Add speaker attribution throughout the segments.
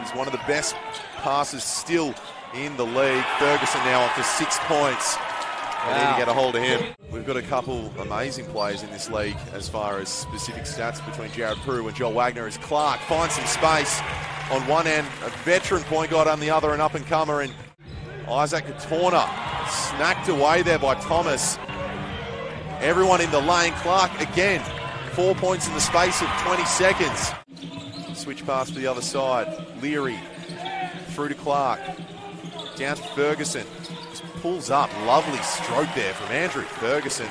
Speaker 1: He's one of the best passers still in the league. Ferguson now up to six points. They need to get a hold of him. We've got a couple amazing players in this league as far as specific stats between Jared Prue and Joel Wagner as Clarke finds some space on one end, a veteran point guard on the other, an up-and-comer, and Isaac Katorna snacked away there by Thomas. Everyone in the lane. Clarke again, four points in the space of 20 seconds. Switch pass to the other side. Leary through to Clarke. Down to Ferguson. Just pulls up. Lovely stroke there from Andrew Ferguson.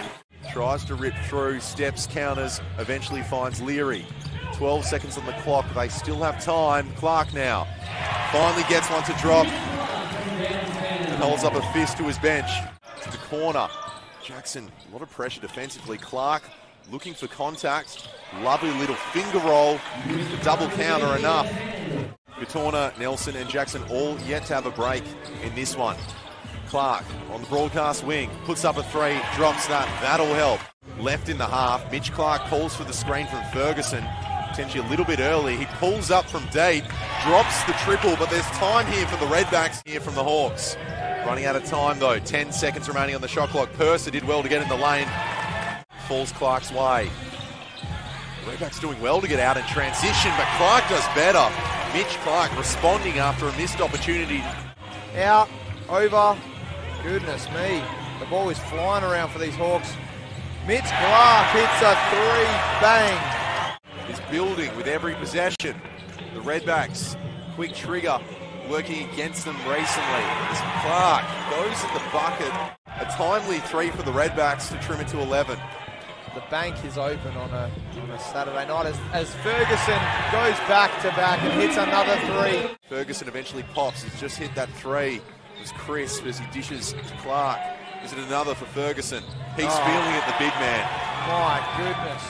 Speaker 1: Tries to rip through, steps, counters, eventually finds Leary. 12 seconds on the clock. They still have time. Clarke now. Finally gets one to drop. And holds up a fist to his bench. To the corner. Jackson, a lot of pressure defensively. Clarke looking for contact. Lovely little finger roll. Double counter enough. Katorna, Nelson, and Jackson all yet to have a break in this one. Clarke on the broadcast wing puts up a three, drops that. That'll help. Left in the half. Mitch Clarke calls for the screen from Ferguson. Potentially a little bit early. He pulls up from deep, drops the triple, but there's time here for the Redbacks here from the Hawks. Running out of time though. 10 seconds remaining on the shot clock. Purser did well to get in the lane. Falls Clarke's way. Redbacks doing well to get out in transition, but Clarke does better. Mitch Clarke responding after a missed opportunity.
Speaker 2: Out, over. Goodness me. The ball is flying around for these Hawks. Mitch Clarke hits a three. Bang.
Speaker 1: is building with every possession. The Redbacks, quick trigger, working against them recently. As Clarke goes at the bucket. A timely three for the Redbacks to trim it to 11.
Speaker 2: The bank is open on a, on a Saturday night as, as Ferguson goes back to back and hits another three.
Speaker 1: Ferguson eventually pops. He's just hit that three. It was crisp as he dishes to Clarke. Is it another for Ferguson? He's
Speaker 2: Oh.
Speaker 1: feeling it, the big man.
Speaker 2: My goodness.